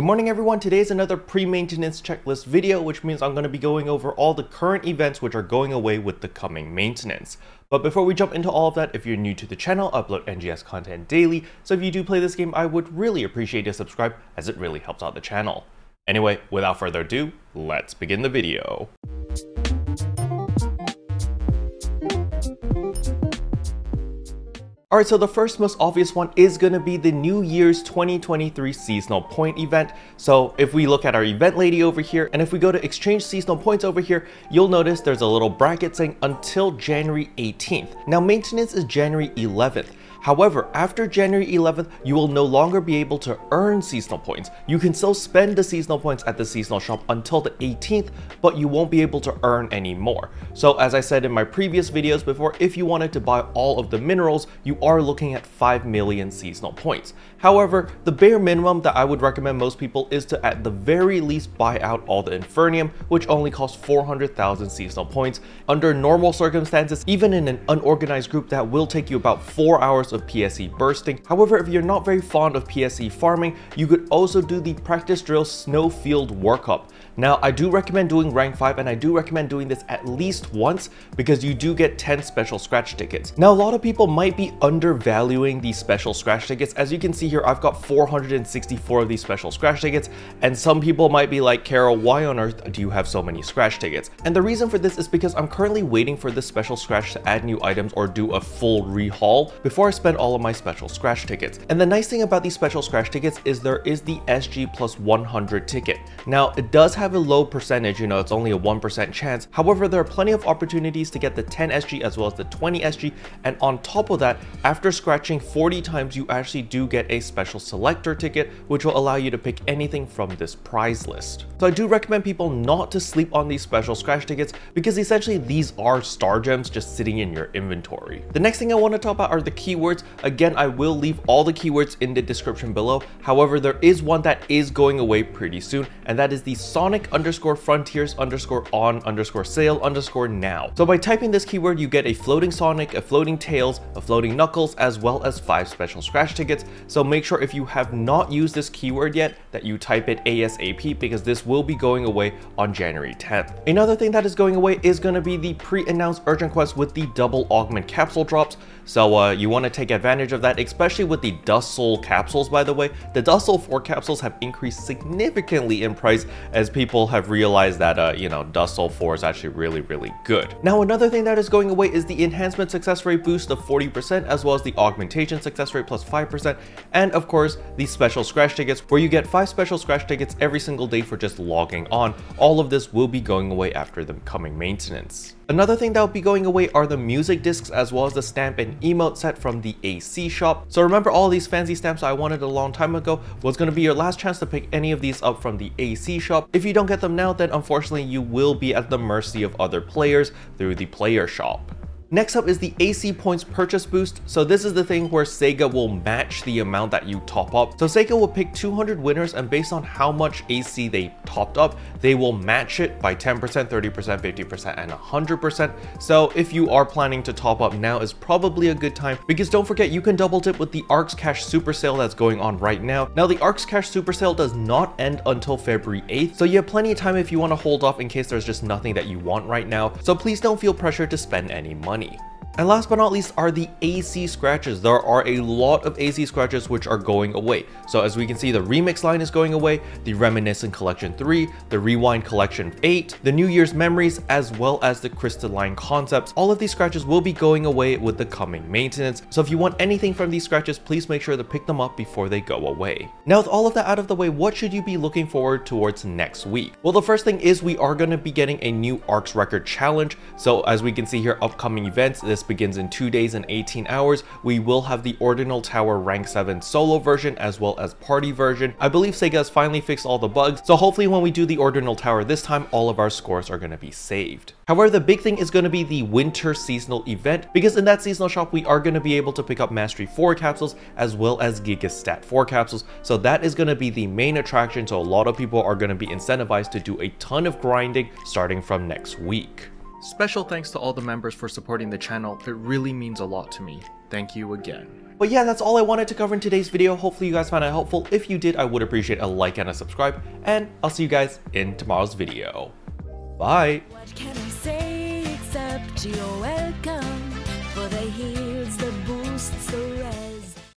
Good morning everyone, today is another pre-maintenance checklist video, which means I'm going to be going over all the current events which are going away with the coming maintenance. But before we jump into all of that, if you're new to the channel, upload NGS content daily, so if you do play this game, I would really appreciate a subscribe as it really helps out the channel. Anyway, without further ado, let's begin the video. Alright, so the first most obvious one is going to be the New Year's 2023 Seasonal Point event. So if we look at our event lady over here, and if we go to exchange seasonal points over here, you'll notice there's a little bracket saying until January 18th. Now maintenance is January 11th. However, after January 11th, you will no longer be able to earn seasonal points. You can still spend the seasonal points at the seasonal shop until the 18th, but you won't be able to earn any more. So as I said in my previous videos before, if you wanted to buy all of the minerals, you are looking at 5 million seasonal points. However, the bare minimum that I would recommend most people is to at the very least buy out all the Infernium, which only costs 400,000 seasonal points. Under normal circumstances, even in an unorganized group, that will take you about 4 hours of PSE bursting. However, if you're not very fond of PSE farming, you could also do the practice drill snowfield workup. Now, I do recommend doing rank 5 and I do recommend doing this at least once because you do get 10 special scratch tickets. Now, a lot of people might be undervaluing these special scratch tickets. As you can see here, I've got 464 of these special scratch tickets and some people might be like, Kero, why on earth do you have so many scratch tickets? And the reason for this is because I'm currently waiting for this special scratch to add new items or do a full rehaul before I spend all of my special scratch tickets. And the nice thing about these special scratch tickets is there is the SG plus 100 ticket. Now, it does have have a low percentage, you know, it's only a 1% chance. However, there are plenty of opportunities to get the 10 SG as well as the 20 SG. And on top of that, after scratching 40 times, you actually do get a special selector ticket, which will allow you to pick anything from this prize list. So I do recommend people not to sleep on these special scratch tickets because essentially these are star gems just sitting in your inventory. The next thing I want to talk about are the keywords. Again, I will leave all the keywords in the description below. However, there is one that is going away pretty soon, and that is the Sonic Sonic underscore frontiers underscore on underscore sale underscore now. So by typing this keyword, you get a floating Sonic, a floating Tails, a floating Knuckles, as well as five special scratch tickets. So make sure if you have not used this keyword yet, that you type it ASAP because this will be going away on January 10th. Another thing that is going away is going to be the pre-announced urgent quest with the double augment capsule drops. So uh, you want to take advantage of that, especially with the Dust Soul capsules, by the way. The Dust Soul 4 capsules have increased significantly in price as people people have realized that, uh, you know, Dust Soul 4 is actually really, really good. Now, another thing that is going away is the enhancement success rate boost of 40%, as well as the augmentation success rate plus 5%, and of course, the special scratch tickets, where you get 5 special scratch tickets every single day for just logging on. All of this will be going away after the coming maintenance. Another thing that will be going away are the music discs as well as the stamp and emote set from the AC shop. So remember all these fancy stamps I wanted a long time ago was going to be your last chance to pick any of these up from the AC shop. If you don't get them now, then unfortunately you will be at the mercy of other players through the player shop. Next up is the AC points purchase boost. So this is the thing where Sega will match the amount that you top up. So Sega will pick 200 winners and based on how much AC they topped up, they will match it by 10%, 30%, 50%, and 100%. So if you are planning to top up now is probably a good time because don't forget you can double dip with the ARKS Cash Super Sale that's going on right now. Now the ARKS Cash Super Sale does not end until February 8th, so you have plenty of time if you want to hold off in case there's just nothing that you want right now. So please don't feel pressure to spend any money money. And last but not least are the AC scratches. There are a lot of AC scratches which are going away. So as we can see, the Remix line is going away, the Reminiscent Collection 3, the Rewind Collection 8, the New Year's Memories, as well as the Crystalline Concepts. All of these scratches will be going away with the coming maintenance. So if you want anything from these scratches, please make sure to pick them up before they go away. Now with all of that out of the way, what should you be looking forward towards next week? Well, the first thing is we are going to be getting a new ARKS Record Challenge. So as we can see here, upcoming events, this begins in 2 days and 18 hours. We will have the Ordinal Tower Rank 7 solo version as well as party version. I believe Sega has finally fixed all the bugs, so hopefully when we do the Ordinal Tower this time, all of our scores are going to be saved. However, the big thing is going to be the winter seasonal event, because in that seasonal shop, we are going to be able to pick up Mastery 4 capsules as well as Gigastat 4 capsules, so that is going to be the main attraction, so a lot of people are going to be incentivized to do a ton of grinding starting from next week. Special thanks to all the members for supporting the channel, it really means a lot to me. Thank you again. But yeah, that's all I wanted to cover in today's video. Hopefully you guys found it helpful. If you did, I would appreciate a like and a subscribe. And I'll see you guys in tomorrow's video. Bye!